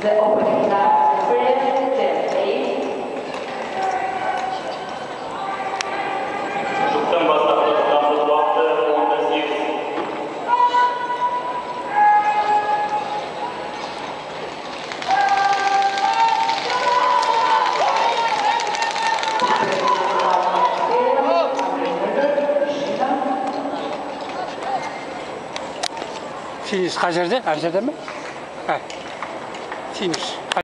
The opening lap, sprint, eight. Çocuktan başlattı. Trabzon baktı. 18. Finish kaçırdı? Martins.